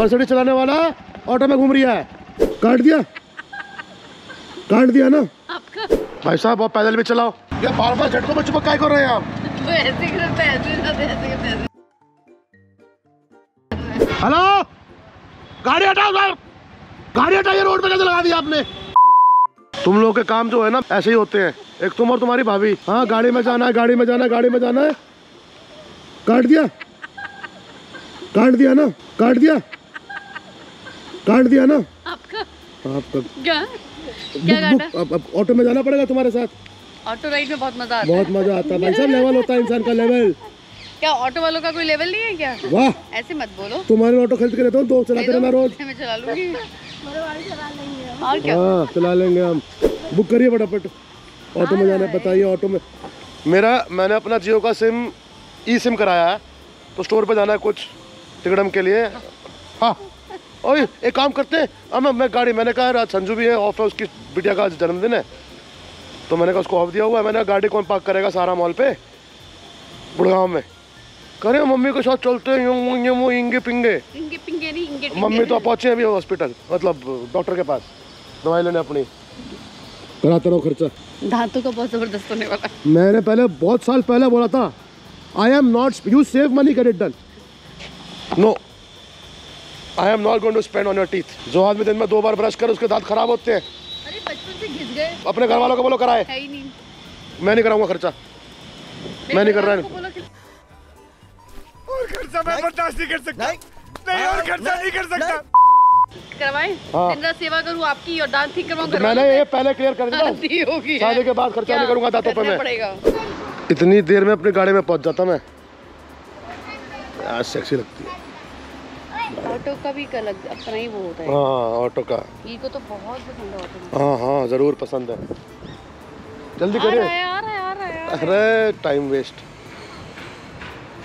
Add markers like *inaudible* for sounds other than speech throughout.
Mercedes चलाने वाला auto में घूम रहा है। काट दिया। काट दिया ना। आपका। भाई साहब आप पैदल भी चलाओ। ये बार बार झटकों में चिपक कर रहे हैं आप? है हेलो? गाड़ी हटाओ सर गाड़ी हटाइए रोड पे कैसे लगा दिया आपने? तुम लोग के काम जो है ना ऐसे ही होते हैं। एक तुम और तुम्हारी भाभी। हाँ गाड़ी में जाना है गाड़ी में जाना है गाड़ी में जाना है। काट दिया। काट दिया ना। काट दिया। काट दिया ना? आपका आपका क्या? क्या काटा अब, अब ऑटो में जाना पड़ेगा तुम्हारे साथ। ऑटो राइड में बहुत मज़ा आता बहुत मज़ा आता है भाई साहब लेवल होता है इंसान का लेवल क्या ऑटो वालों का कोई लेवल नहीं है क्या? वाह। ऐसे मत बोलो। तुम्हारे ऑटो खरीद के देता हूँ दो चलाते रहना रोज। मैं चला लूँगी। और क्या? हाँ चला लेंगे हम। बुक करिए फटाफट। ऑटो में जाना बताइए ऑटो में। मेरा मैंने अपना जियो का सिम ई सिम कराया है तो स्टोर पे जाना है कुछ टिकटम के लिए। हाँ। ओए एक काम करते हैं। अब मैं, मैं गाड़ी मैंने कहा आज संजू भी है ऑफ़ है उसकी बिटिया का आज जन्मदिन है। तो मैंने कहा उसको ऑफ़ दिया हुआ है। मैंने कहा गाड़ी कौन पार्क करेगा सारा मॉल पे? गुड़गांव में। करे मम्मी के साथ चलते हैं इंगे पिंगे। इंगे पिंगे नहीं इंगे मम्मी तो पहुँचे अभी हॉस्पिटल मतलब डॉक्टर के पास। दवाई लेने अपनी। कराता रहो खर्चा। दांतों का बहुत ज़बरदस्त होने वाला मैंने पहले बहुत साल पहले बोला था I am not you save money get it done no I am not going to spend on your teeth जो आदमी दिन में दो बार ब्रश करे उसके दांत खराब होते हैं। अरे बचपन से घिस गए। अपने घर वालों को बोलो कराए। है ही नहीं। मैं नहीं कराऊँगा खर्चा। मैं नहीं कर रहा आपको बोलो कि और खर्चा मैं बर्दाश्त नहीं कर सकता। नहीं। और खर्चा नहीं। कर सकता। करवाएँ? हाँ। दिन रात सेवा करूँ आपकी और दांत ठीक करवाऊं तो मैंने ये पहले क्लियर कर दिया। होगी शादी के बाद खर्चा नहीं करूँगा दांतों पे मैं। इतनी देर में अपनी गाड़ी में पहुँच जाता मैं। यार सेक्सी लगती है। ऑटो का भी अलग अपना ही वो होता है। हाँ ऑटो का। ये को तो बहुत पसंद है ऑटो में हाँ हाँ ज़रूर पसंद है। जल्दी आ रहा करिए। है आ है आ रहा है आ रहा अरे टाइम वेस्ट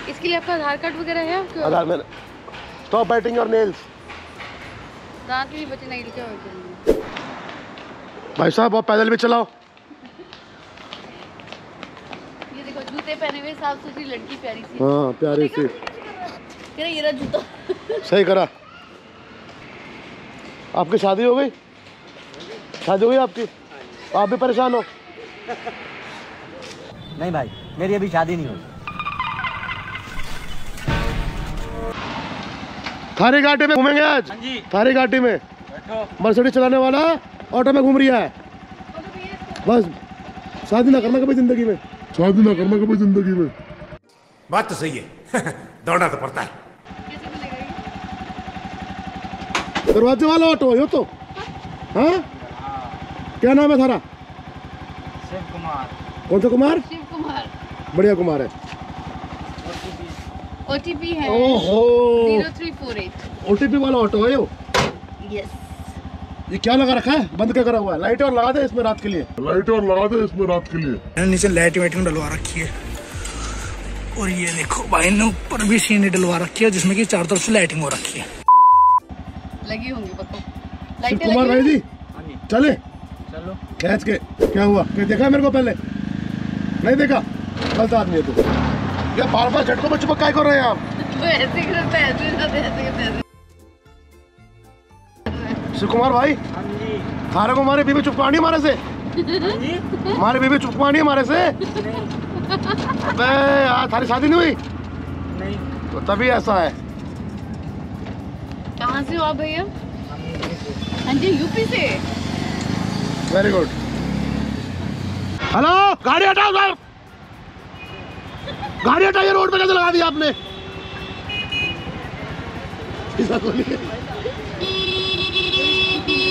इसके लिए आपका आधार कार्ड वगैरह है आपके आधार मैंने स्टॉप बाइटिंग योर नेल्स दांत भी बचे नहीं क्या हो? भाई साहब आप पैदल भी चलाओ। ये देखो जूते पहने हुए साफ़ सुथरी लड़की प्यारी सी। हाँ प्यारी सी। कह ये रहा जूता। सही करा। आपकी शादी हो गई? शादी हो गई आपकी? आप भी परेशान हो? नहीं भाई मेरी अभी शादी नहीं हुई। थारी घाटी में घूमेंगे आज? हाँ थारी घाटी में? बैठो। मर्सिडीज चलाने वाला ऑटो में घूम रहा है। बस शादी ना करना कभी ज़िंदगी में। शादी ना करना कभी ज़िंदगी में। बात तो सही है। *laughs* दौड़ना तो पड़ता है कैसे मिलेगा ये दरवाजे वाला ऑटो यो तो। हाँ? क्या नाम है थारा? शिव कुमार। कौन सा कुमार? शिव कुमार। बढ़िया कुमार है। ओटीपी है। ओहो। Zero three four eight OTP वाला ऑटो है यो? यस ये क्या लगा रखा है? बंद क्या करा हुआ है? लाइट और लगा दे इसमें रात के लिए। लाइट और लगा दे इसमें रात के लिए। मैंने नीचे लाइट वाइटिंग डलवा रखी है। और ये देखो भाई ने ऊपर भी सीढ़ी डलवा रखी है जिसमें कि चारों तरफ़ से लाइटिंग हो रखी है। लगी होंगी पक्का शिव लाइटें कुमार भाई लगी जी। चले। चलो। खींच के क्या हुआ? क्या देखा मेरे को पहले? नहीं देखा? गलत आदमी है तू। ये बार बार झटकों में चिपक काय कर रहे हैं आप। *laughs* वो ऐसे करता है ऐसे करता है ऐसे करता है। शिव कुमार भाई हाँ जी। थारे को हमारे बीबी चुपकानी हमारे से? हाँ जी। हमारी बीबी चुपकानी हमारे से? अबे यार थारी शादी नहीं हुई? नहीं। तो तभी ऐसा है। कहाँ से हो आप भैया? हाँ जी यूपी से। वेरी गुड हेलो गाड़ी हटाओ सर गाड़ी हटाइए रोड पे कैसे लगा दिया आपने?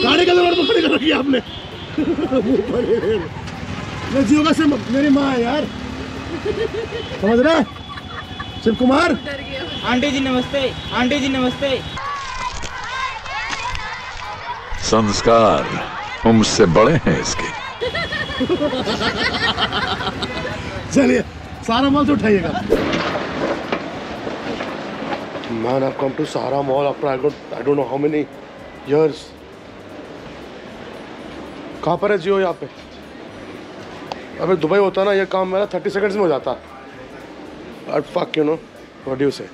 गाड़ी कैसे रोड पे खड़ी कर रखी है आपने? पर जियो का सिम मेरी माँ है यार। समझ रहे? शिव कुमार आंटी जी नमस्ते। आंटी जी नमस्ते। संस्कार मुझसे बड़े हैं इसके। चलिए सारा मॉल से उठाइएगा। Man, I've come to Sahara Mall after I got I don't know how many years. कहाँ पर है जियो यहाँ पे? अबे दुबई होता ना ये काम मेरा थर्टी सेकंड्स में हो जाता। But fuck you know what do say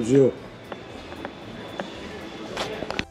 Jio.